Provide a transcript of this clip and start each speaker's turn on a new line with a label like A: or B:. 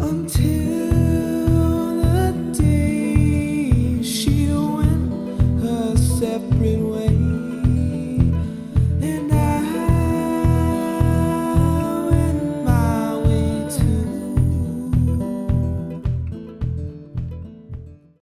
A: until